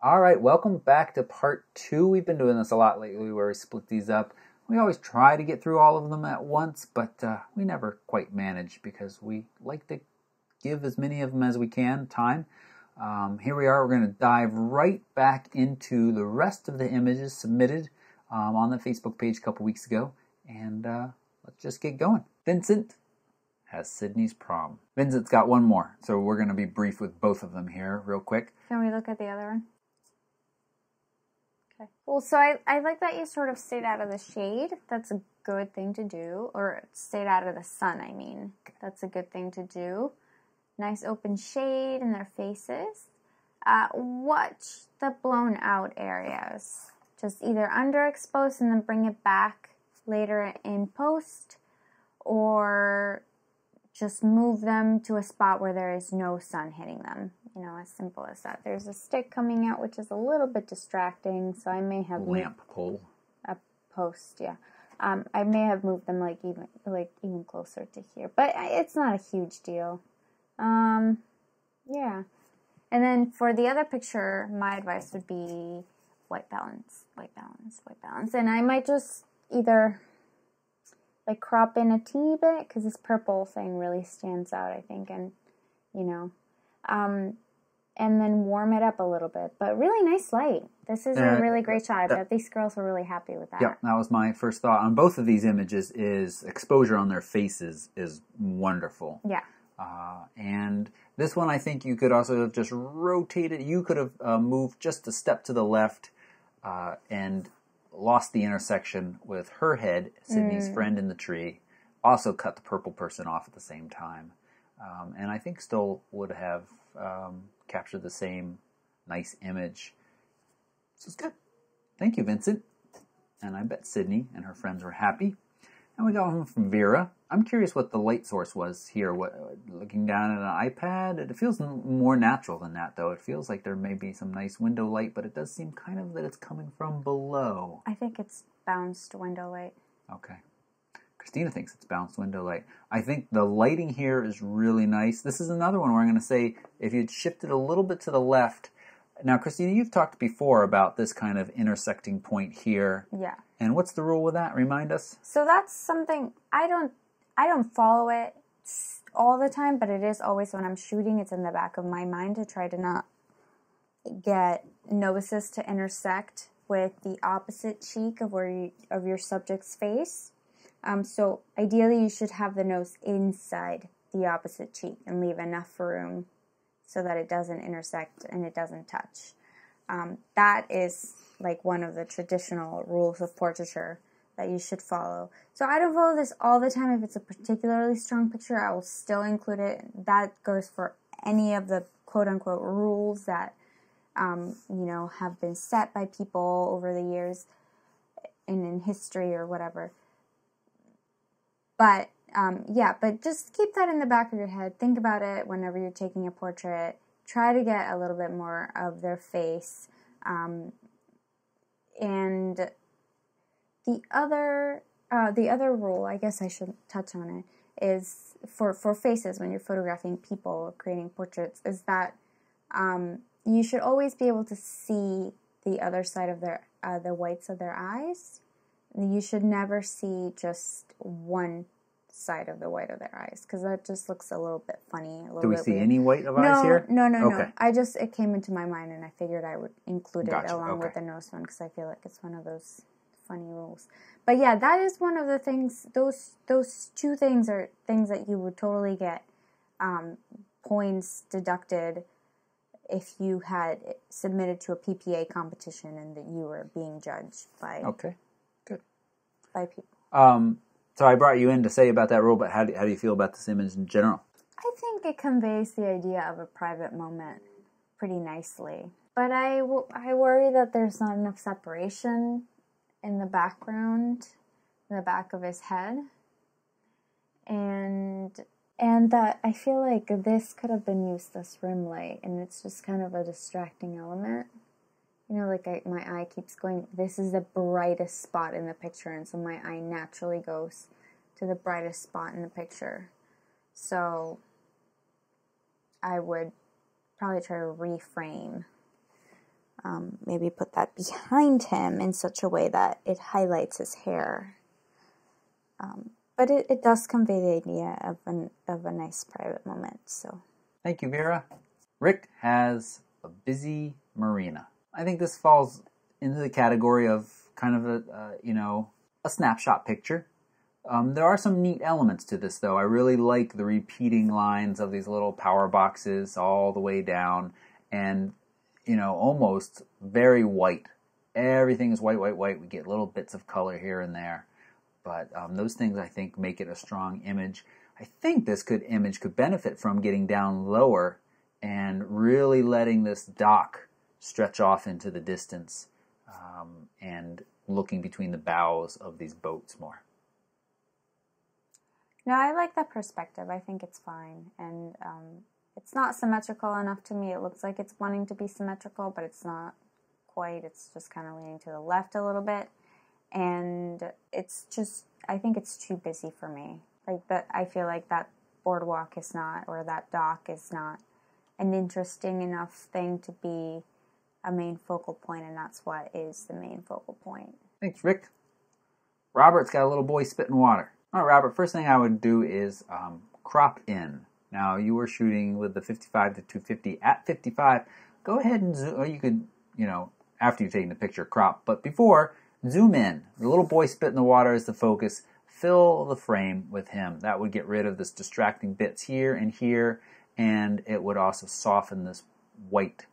All right, welcome back to part two. We've been doing this a lot lately where we split these up. We always try to get through all of them at once, but uh, we never quite manage because we like to give as many of them as we can time. Um, here we are, we're going to dive right back into the rest of the images submitted um, on the Facebook page a couple weeks ago, and uh, let's just get going. Vincent has Sydney's prom. Vincent's got one more, so we're going to be brief with both of them here, real quick. Can we look at the other one? Okay. Well, so I, I like that you sort of stayed out of the shade. That's a good thing to do. Or stayed out of the sun, I mean. That's a good thing to do. Nice open shade in their faces. Uh, watch the blown out areas. Just either underexpose and then bring it back later in post, or just move them to a spot where there is no sun hitting them. You know, as simple as that. There's a stick coming out, which is a little bit distracting, so I may have Lamp pole. a post. Yeah, um, I may have moved them like even like even closer to here, but it's not a huge deal. Um, yeah, and then for the other picture, my advice would be white balance, white balance, white balance, and I might just either like crop in a teeny bit because this purple thing really stands out, I think, and you know, um, and then warm it up a little bit. But really nice light. This is Uh, a really great shot. I uh, these girls were really happy with that. Yeah, that was my first thought on both of these images. Is exposure on their faces is wonderful. Yeah. Uh, and this one, I think you could also have just rotated. You could have uh, moved just a step to the left uh, and lost the intersection with her head, Sydney's friend in the tree. Also cut the purple person off at the same time. Um, and I think still would have um, captured the same nice image. So it's good. Thank you, Vincent. And I bet Sydney and her friends were happy. And we got one from Vera. I'm curious what the light source was here. What, looking down at an iPad, it feels more natural than that, though. It feels like there may be some nice window light, but it does seem kind of that it's coming from below. I think it's bounced window light. Okay. Christina thinks it's bounced window light. I think the lighting here is really nice. This is another one where I'm going to say if you'd shifted a little bit to the left. Now, Christina, you've talked before about this kind of intersecting point here. Yeah. And what's the rule with that? Remind us. So that's something I don't I don't follow it all the time, but it is always when I'm shooting. It's in the back of my mind to try to not get novices to intersect with the opposite cheek of where you, of your subject's face. Um, so ideally, you should have the nose inside the opposite cheek and leave enough room so that it doesn't intersect and it doesn't touch. Um, that is like one of the traditional rules of portraiture that you should follow. So I don't follow this all the time. If it's a particularly strong picture, I will still include it. That goes for any of the quote unquote rules that um, you know have been set by people over the years and in history or whatever. But um, yeah, but just keep that in the back of your head. Think about it whenever you're taking a portrait. Try to get a little bit more of their face. Um, and the other, uh, the other rule, I guess I should touch on it, is for for faces when you're photographing people creating portraits, is that um, you should always be able to see the other side of their uh, the whites of their eyes. You should never see just one side of the white of their eyes because that just looks a little bit funny. A little Do we bit see weird. any white of no, eyes here? No, no, no. Okay. I just it came into my mind and I figured I would include it Gotcha, along with the nose one because I feel like it's one of those funny rules. But yeah, that is one of the things. Those those two things are things that you would totally get um, points deducted if you had submitted to a PPA competition and that you were being judged by Okay. By people. Um, so I brought you in to say about that rule, but how do, how do you feel about this image in general? I think it conveys the idea of a private moment pretty nicely. But I, I worry that there's not enough separation in the background, in the back of his head. And and that I feel like this could have been used as rim light and it's just kind of a distracting element. You know, like I, my eye keeps going, this is the brightest spot in the picture, and so my eye naturally goes to the brightest spot in the picture. So I would probably try to reframe um, maybe put that behind him in such a way that it highlights his hair. Um, but it, it does convey the idea of an of a nice private moment. So Thank you, Vera. Rick has a busy marina. I think this falls into the category of kind of a uh, you know a snapshot picture. Um, there are some neat elements to this, though. I really like the repeating lines of these little power boxes all the way down, and you know, almost very white. Everything is white, white, white. We get little bits of color here and there, but um, those things I think make it a strong image. I think this could image could benefit from getting down lower and really letting this dock stretch off into the distance um, and looking between the bows of these boats more. no, I like that perspective. I think it's fine, and um, it's not symmetrical enough to me. It looks like it's wanting to be symmetrical, but it's not quite. It's just kind of leaning to the left a little bit, and it's just. I think it's too busy for me. Like that, I feel like that boardwalk is not, or that dock is not, an interesting enough thing to be a main focal point, and that's what is the main focal point. Thanks, Rick. Robert's got a little boy spitting water. All right, Robert, first thing I would do is um, crop in. Now, you were shooting with the 55 to 250 at 55. Go ahead and zoom, or you could, you know, after you've taken the picture, crop. But before, zoom in. The little boy spitting the water is the focus. Fill the frame with him. That would get rid of this distracting bits here and here, and it would also soften this white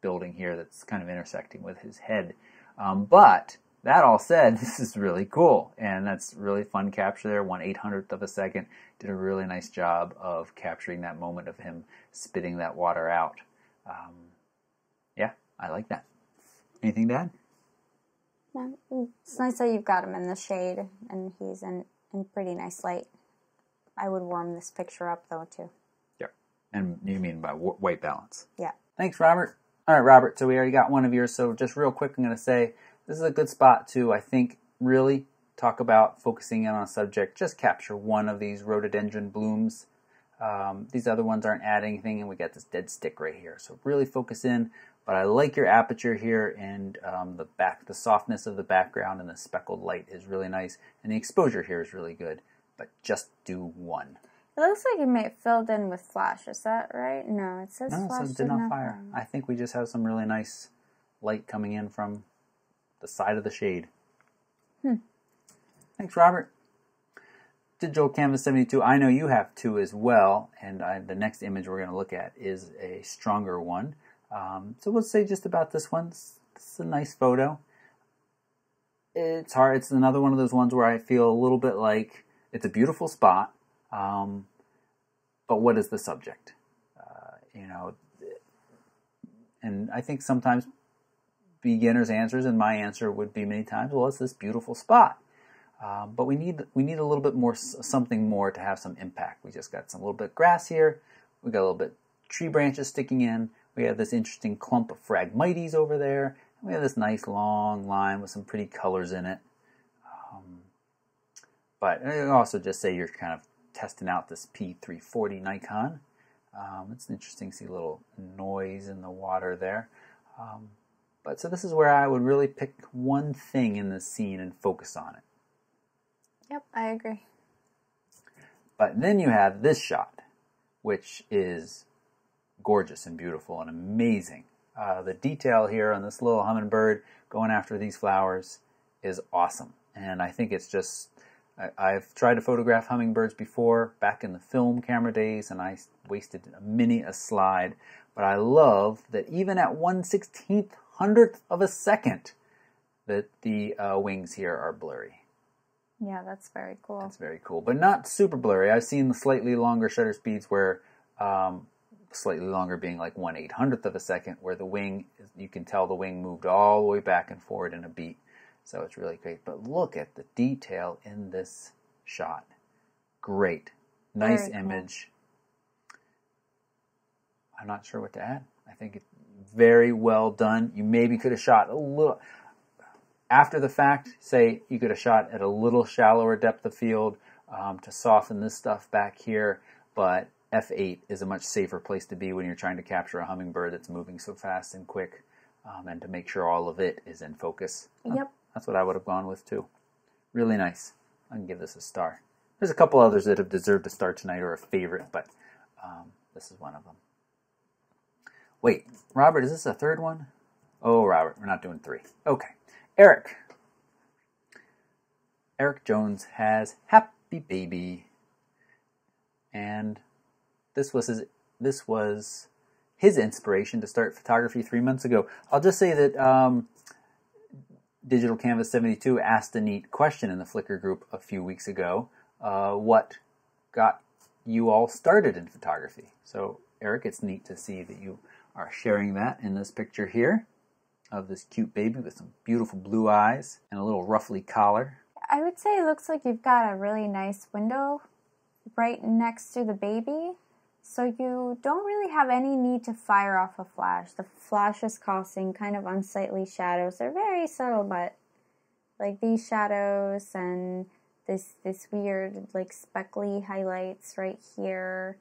building here that's kind of intersecting with his head. Um, but that all said, this is really cool, and that's really fun capture there. One eight hundredth of a second did a really nice job of capturing that moment of him spitting that water out. Um, yeah, I like that. Anything to add? Yeah, it's nice that you've got him in the shade, and he's in in pretty nice light. I would warm this picture up though too. Yeah, and you mean by white balance? Yeah. Thanks, Robert. All right, Robert. So we already got one of yours. So just real quick, I'm going to say this is a good spot to, I think, really talk about focusing in on a subject. Just capture one of these rhododendron blooms. Um, these other ones aren't adding anything, and we got this dead stick right here. So really focus in. But I like your aperture here, and um, the back, the softness of the background and the speckled light is really nice, and the exposure here is really good. But just do one. It looks like it may have filled in with flash. Is that right? No, it says No, flash. so did not fire. I think we just have some really nice light coming in from the side of the shade. Hmm. Thanks, Robert. Digital Canvas 72. I know you have two as well, and I, the next image we're going to look at is a stronger one. Um, so we'll say just about this one. It's, it's a nice photo. It's hard. It's another one of those ones where I feel a little bit like it's a beautiful spot, um, but what is the subject? Uh, you know, and I think sometimes beginners' answers, and my answer would be many times, well, it's this beautiful spot. Um, but we need we need a little bit more something more to have some impact. We just got some little bit of grass here. We got a little bit tree branches sticking in. We have this interesting clump of phragmites over there. And we have this nice long line with some pretty colors in it. Um, but I also just say you're kind of testing out this P340 Nikon. Um, it's interesting to see a little noise in the water there. Um, but so this is where I would really pick one thing in the scene and focus on it. Yep, I agree. But then you have this shot, which is gorgeous and beautiful and amazing. Uh, the detail here on this little hummingbird going after these flowers is awesome. And I think it's just, I, have tried to photograph hummingbirds before back in the film camera days, and I wasted a mini a slide. But I love that even at 1 16th hundredth of a second, that the uh, wings here are blurry. Yeah, that's very cool. That's very cool, but not super blurry. I've seen the slightly longer shutter speeds where, um, slightly longer being like one eight hundredth of a second, where the wing, you can tell the wing moved all the way back and forward in a beat. So it's really great. But look at the detail in this shot. Great. Nice Very cool. image. I'm not sure what to add. I think it's very well done. You maybe could have shot a little after the fact. Say you could have shot at a little shallower depth of field um, to soften this stuff back here, but f8 is a much safer place to be when you're trying to capture a hummingbird that's moving so fast and quick. um, and to make sure all of it is in focus. Yep. That's what I would have gone with too. Really nice. I can give this a star. There's a couple others that have deserved a star tonight or a favorite, but um, this is one of them. Wait, Robert, is this a third one? Oh, Robert, we're not doing three. Okay. Eric. Eric Jones has Happy Baby. And this was his this was his inspiration to start photography three months ago. I'll just say that um, Digital Canvas 72 asked a neat question in the Flickr group a few weeks ago. Uh, what got you all started in photography? So, Eric, it's neat to see that you are sharing that in this picture here of this cute baby with some beautiful blue eyes and a little ruffly collar. I would say it looks like you've got a really nice window right next to the baby. So you don't really have any need to fire off a flash. The flash is causing kind of unsightly shadows. They're very subtle, but like these shadows and this this weird like speckly highlights right here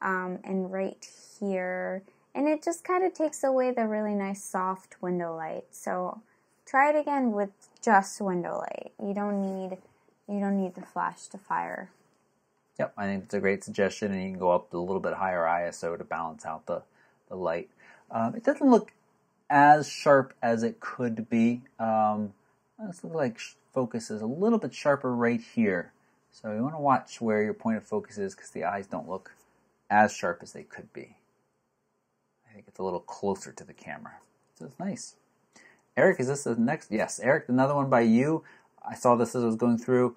um, and right here and it just kind of takes away the really nice soft window light so try it again with just window light you don't need you don't need the flash to fire Yep, I think it's a great suggestion, and you can go up a little bit higher ISO to balance out the, the light. Um, it doesn't look as sharp as it could be. Um, this looks like focus is a little bit sharper right here. So you want to watch where your point of focus is because the eyes don't look as sharp as they could be. I think it's a little closer to the camera. So it's nice. Eric, is this the next? Yes, Eric, another one by you. I saw this as I was going through.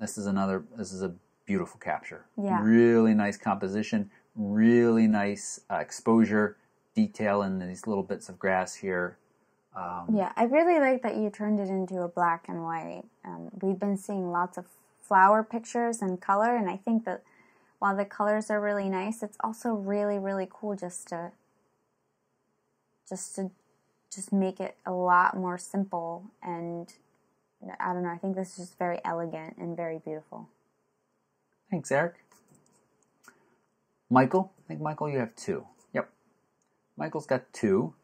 This is another, this is a beautiful capture. Yeah. Really nice composition, really nice uh, exposure, detail in these little bits of grass here. Um, yeah, I really like that you turned it into a black and white. Um, we've been seeing lots of flower pictures and color, and I think that while the colors are really nice, it's also really, really cool just to just to just make it a lot more simple and I don't know, I think this is just very elegant and very beautiful. Thanks, Eric. Michael, I think Michael, you have two. Yep. Michael's got two.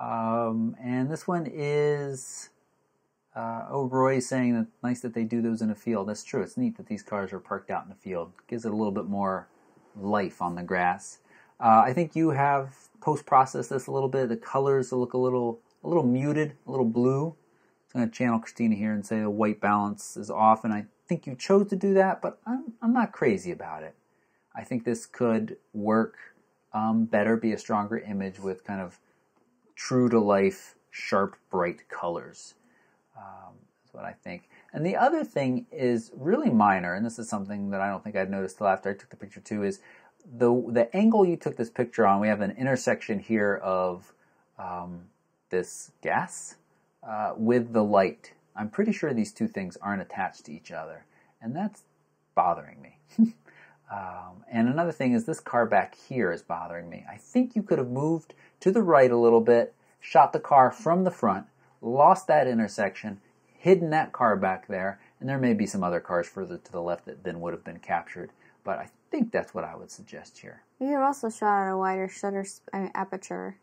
Um, and this one is uh, oh, Roy saying that nice that they do those in a field. That's true. It's neat that these cars are parked out in the field. Gives it a little bit more life on the grass. Uh, I think you have post processed this a little bit. The colors look a little a little muted, a little blue. I'm going to channel Christina here and say the white balance is off, and I think you chose to do that, but I'm, I'm not crazy about it. I think this could work um, better, be a stronger image with kind of true to life, sharp, bright colors. Um, that's what I think. And the other thing is really minor, and this is something that I don't think I'd noticed till after I took the picture too, is the the angle you took this picture on. We have an intersection here of um, this gas uh, with the light. I'm pretty sure these two things aren't attached to each other, and that's bothering me. um, and another thing is this car back here is bothering me. I think you could have moved to the right a little bit, shot the car from the front, lost that intersection, hidden that car back there, and there may be some other cars further to the left that then would have been captured. But I think that's what I would suggest here. You have also shot at a wider shutter I mean, aperture.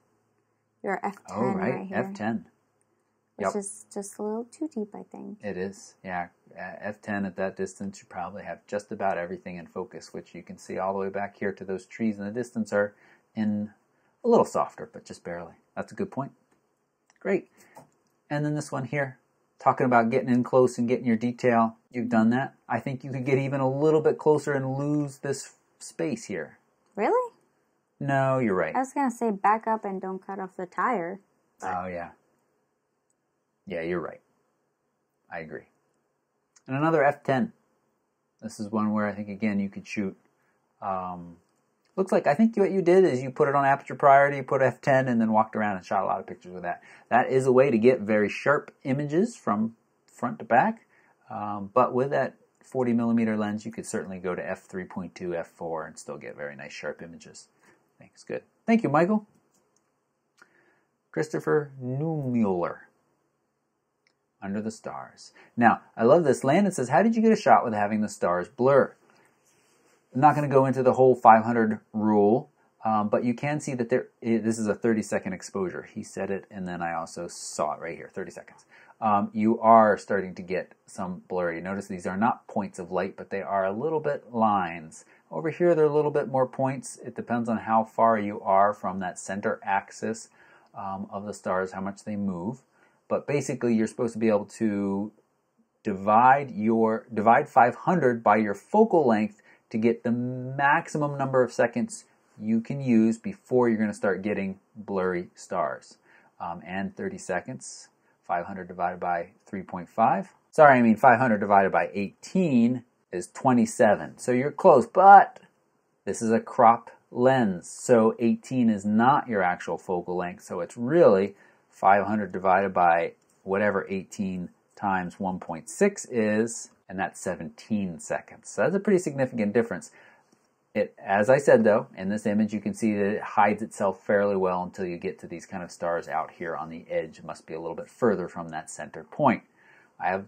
Your F10 Oh, right, right here. F10. Which Yep. is just a little too deep, I think. It is, yeah. Uh, F10 at that distance, you probably have just about everything in focus, which you can see all the way back here to those trees in the distance are in a little softer, but just barely. That's a good point. Great. And then this one here, talking about getting in close and getting your detail. You've done that. I think you could get even a little bit closer and lose this space here. Really? No, you're right. I was gonna say back up and don't cut off the tire. Oh, yeah. Yeah, you're right. I agree. And another F10. This is one where I think, again, you could shoot. Um, looks like I think what you did is you put it on aperture priority, put F10, and then walked around and shot a lot of pictures with that. That is a way to get very sharp images from front to back. Um, but with that 40 millimeter lens, you could certainly go to f3.2, f4, and still get very nice sharp images. Thanks, good. Thank you, Michael. Christopher Neumuller. Under the Stars. Now, I love this. Landon says, How did you get a shot with having the stars blur? I'm not going to go into the whole 500 rule, Um, but you can see that there. This is a 30 second exposure. He said it, and then I also saw it right here. 30 seconds. Um, you are starting to get some blurry. Notice these are not points of light, but they are a little bit lines. Over here, they're a little bit more points. It depends on how far you are from that center axis um, of the stars, how much they move. But basically, you're supposed to be able to divide your divide 500 by your focal length to get the maximum number of seconds you can use before you're going to start getting blurry stars. Um, and 30 seconds, 500 divided by 3.5. Sorry, I mean 500 divided by 18 is 27. So you're close, but this is a crop lens. So 18 is not your actual focal length. So it's really 500 divided by whatever 18 times 1.6 is, and that's 17 seconds. So that's a pretty significant difference. It, as I said though, in this image you can see that it hides itself fairly well until you get to these kind of stars out here on the edge. It must be a little bit further from that center point. I have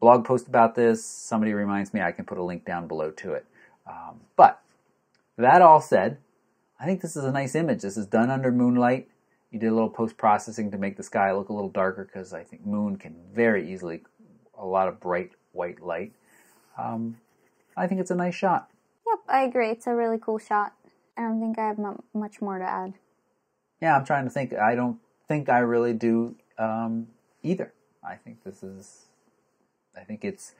blog post about this. Somebody reminds me I can put a link down below to it. Um, but that all said, I think this is a nice image. This is done under moonlight. You did a little post processing to make the sky look a little darker because I think moon can very easily a lot of bright white light. Um, I think it's a nice shot. Yep, I agree. It's a really cool shot. I don't think I have mu- much more to add. Yeah, I'm trying to think. I don't think I really do um, either. I think this is. I think it's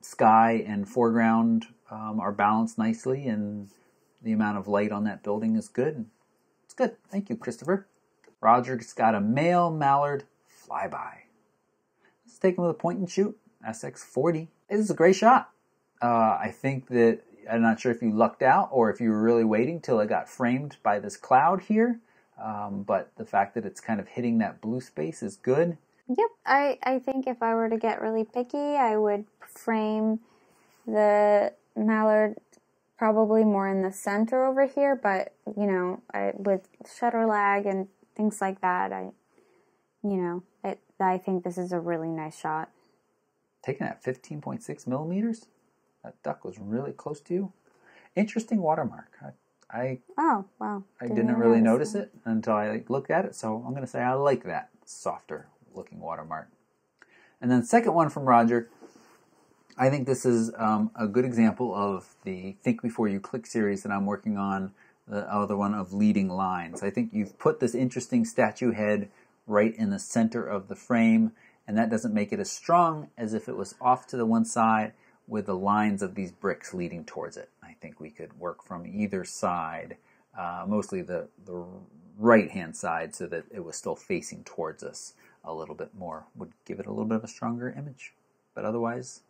sky and foreground um, are balanced nicely, and the amount of light on that building is good. Good. Thank you, Christopher. Roger's got a male mallard flyby. Let's take him with a point and shoot. SX40. This is a great shot. Uh, I think that I'm not sure if you lucked out or if you were really waiting till it got framed by this cloud here. Um, but the fact that it's kind of hitting that blue space is good. Yep, I, I think if I were to get really picky, I would frame the mallard probably more in the center over here, but you know, I, with shutter lag and things like that, I, you know, it, I think this is a really nice shot. Taken at 15.6 millimeters. That duck was really close to you. Interesting watermark. I I, Oh wow! I didn't really notice it until I looked at it, so I'm going to say I like that softer looking watermark. And then second one from Roger. I think this is um, a good example of the Think Before You Click series that I'm working on. The other one of leading lines. I think you've put this interesting statue head right in the center of the frame, and that doesn't make it as strong as if it was off to the one side with the lines of these bricks leading towards it. I think we could work from either side, uh, mostly the, the right hand side, so that it was still facing towards us a little bit more, would give it a little bit of a stronger image. But otherwise,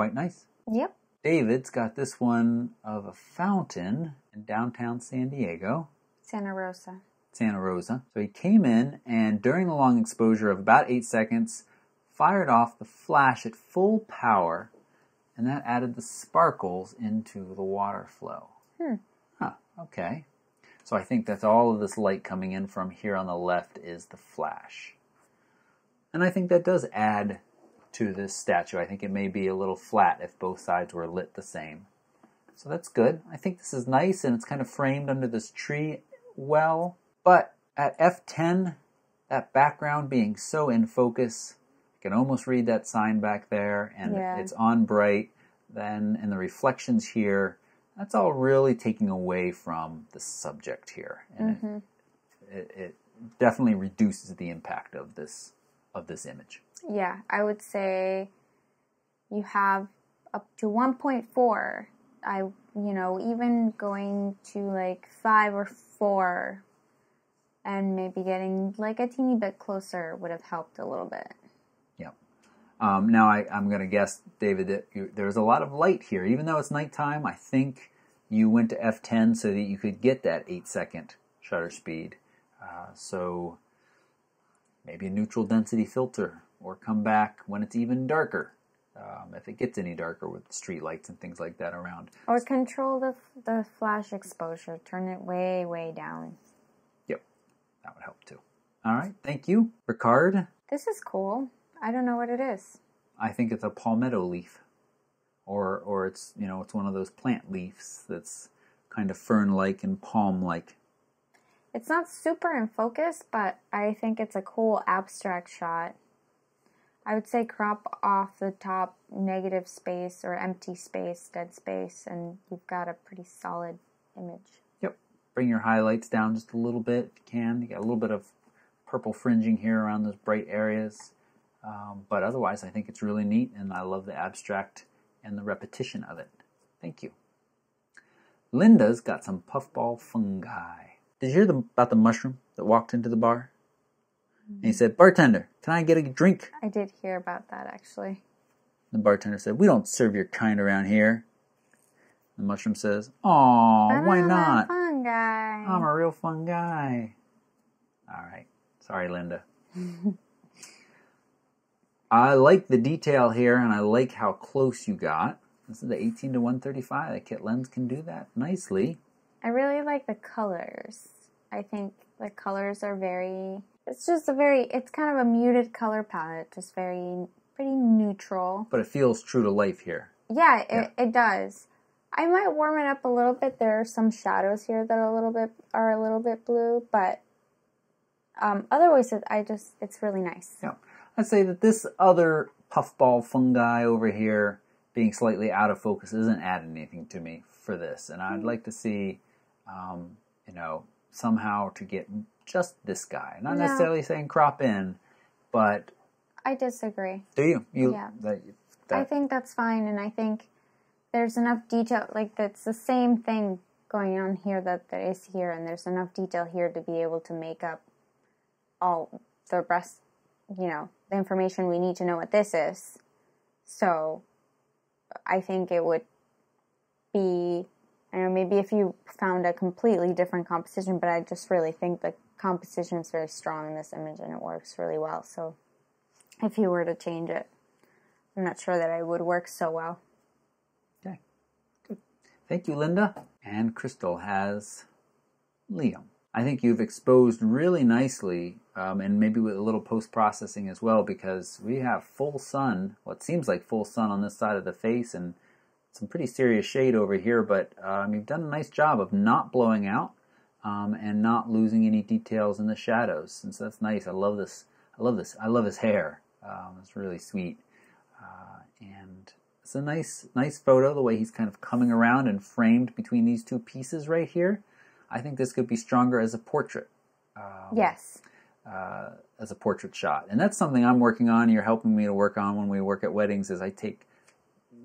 quite nice. Yep. David's got this one of a fountain in downtown San Diego. Santa Rosa. Santa Rosa. So he came in and during the long exposure of about eight seconds, fired off the flash at full power, and that added the sparkles into the water flow. Hmm. Huh, okay. So I think that's all of this light coming in from here on the left is the flash. And I think that does add to this statue. I think it may be a little flat if both sides were lit the same. So that's good. I think this is nice and it's kind of framed under this tree well. But at f10, that background being so in focus, I can almost read that sign back there and Yeah. it's on bright. Then in the reflections here, that's all really taking away from the subject here. And it, mm-hmm. it, it definitely reduces the impact of this of this image. Yeah, I would say you have up to 1.4. I, you know, even going to like 5 or 4 and maybe getting like a teeny bit closer would have helped a little bit. Yep. Um, now I, I'm going to guess, David, that you, there's a lot of light here. Even though it's nighttime, I think you went to f10 so that you could get that 8 second shutter speed. Uh, so maybe a neutral density filter or come back when it's even darker. Um, if it gets any darker with street lights and things like that around. Or control the, the flash exposure, turn it way, way down. Yep, that would help too. All right, thank you, Ricard. This is cool. I don't know what it is. I think it's a palmetto leaf, or or it's you know it's one of those plant leaves that's kind of fern-like and palm-like. It's not super in focus, but I think it's a cool abstract shot. I would say crop off the top negative space or empty space, dead space, and you've got a pretty solid image. Yep. Bring your highlights down just a little bit if you can. You got a little bit of purple fringing here around those bright areas. Um, but otherwise, I think it's really neat, and I love the abstract and the repetition of it. Thank you. Linda's got some puffball fungi. Did you hear the, about the mushroom that walked into the bar? And he mm-hmm. said, Bartender, can I get a drink? I did hear about that actually. The bartender said, We don't serve your kind around here. The mushroom says, Aw, why I'm a not? Fun guy. I'm a real fun guy. All right. Sorry, Linda. I like the detail here and I like how close you got. This is the 18 to 135. The kit lens can do that nicely. I really like the colors. I think the colors are very. It's just a very. It's kind of a muted color palette, just very pretty neutral. But it feels true to life here. Yeah, it, it does. I might warm it up a little bit. There are some shadows here that are a little bit are a little bit blue, but um, otherwise, it, I just it's really nice. Yeah. I'd say that this other puffball fungi over here being slightly out of focus isn't adding anything to me for this. And I'd like to see, um, you know, somehow to get just this guy. Not No. necessarily saying crop in, but I disagree. do you? You Yeah. that, I think that's fine, and I think there's enough detail. Like that's the same thing going on here that there is here, and there's enough detail here to be able to make up all the rest. You know, the information we need to know what this is. So, I think it would be. I know, maybe if you found a completely different composition, but I just really think the composition is very strong in this image and it works really well. So, if you were to change it, I'm not sure that it would work so well. Okay. Good. Thank you, Linda. And Crystal has Liam. I think you've exposed really nicely, um, and maybe with a little post processing as well, because we have full sun, what seems like full sun on this side of the face, and some pretty serious shade over here. But um, you've done a nice job of not blowing out um, and not losing any details in the shadows, and so that's nice. I love this. I love this. I love his hair. Um, it's really sweet, uh, and it's a nice, nice photo. The way he's kind of coming around and framed between these two pieces right here. I think this could be stronger as a portrait, yes. uh, as a portrait shot, and that's something I'm working on. You're helping me to work on when we work at weddings. Is I take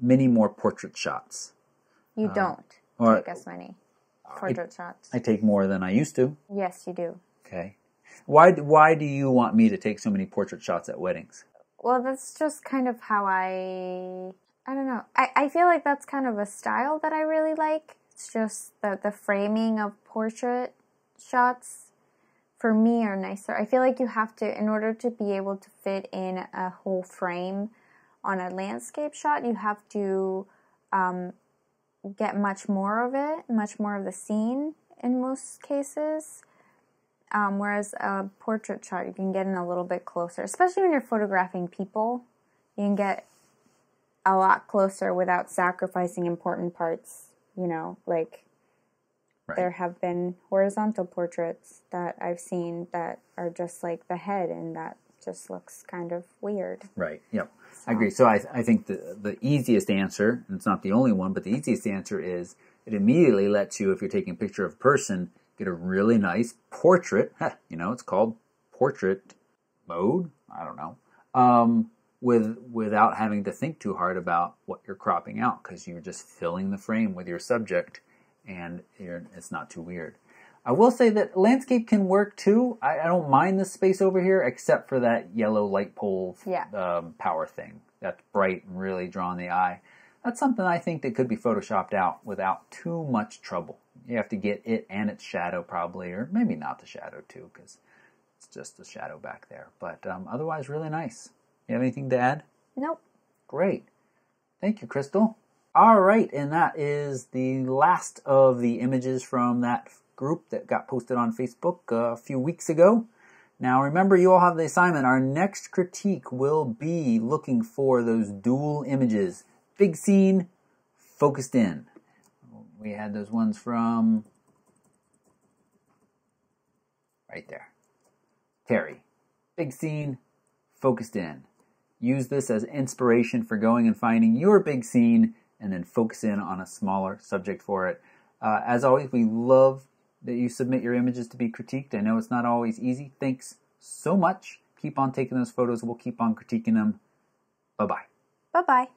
many more portrait shots. You um, don't or- take as many portrait shots. I take more than I used to. yes, you do. Okay. Why why do you want me to take so many portrait shots at weddings? Well, that's just kind of how I. I don't know. I, I feel like that's kind of a style that I really like. It's just that the framing of portrait shots for me are nicer. I feel like you have to, in order to be able to fit in a whole frame on a landscape shot, you have to um, get much more of it, much more of the scene in most cases. Um, whereas a portrait shot, you can get in a little bit closer, especially when you're photographing people. You can get a lot closer without sacrificing important parts. You know, like Right. there have been horizontal portraits that I've seen that are just like the head, and that just looks kind of weird. Right. Yep. I agree. So I, I think the the easiest answer, and it's not the only one, but the easiest answer is it immediately lets you, if you're taking a picture of a person, get a really nice portrait. You know, it's called portrait mode. I don't know. Um, with without having to think too hard about what you're cropping out because you're just filling the frame with your subject, and you're, it's not too weird. I will say that landscape can work too. I, I don't mind the space over here, except for that yellow light pole Yeah. um, power thing. That's bright and really drawing the eye. That's something I think that could be photoshopped out without too much trouble. You have to get it and its shadow probably, or maybe not the shadow too, because it's just the shadow back there. But um, otherwise, really nice. You have anything to add? Nope. Great. Thank you, Crystal. All right, and that is the last of the images from that group that got posted on Facebook a few weeks ago. Now, remember, you all have the assignment. Our next critique will be looking for those dual images big scene, focused in. We had those ones from right there. Terry, big scene, focused in. Use this as inspiration for going and finding your big scene and then focus in on a smaller subject for it. Uh, as always, we love that you submit your images to be critiqued. I know it's not always easy. Thanks so much. Keep on taking those photos. We'll keep on critiquing them. Bye bye. Bye bye.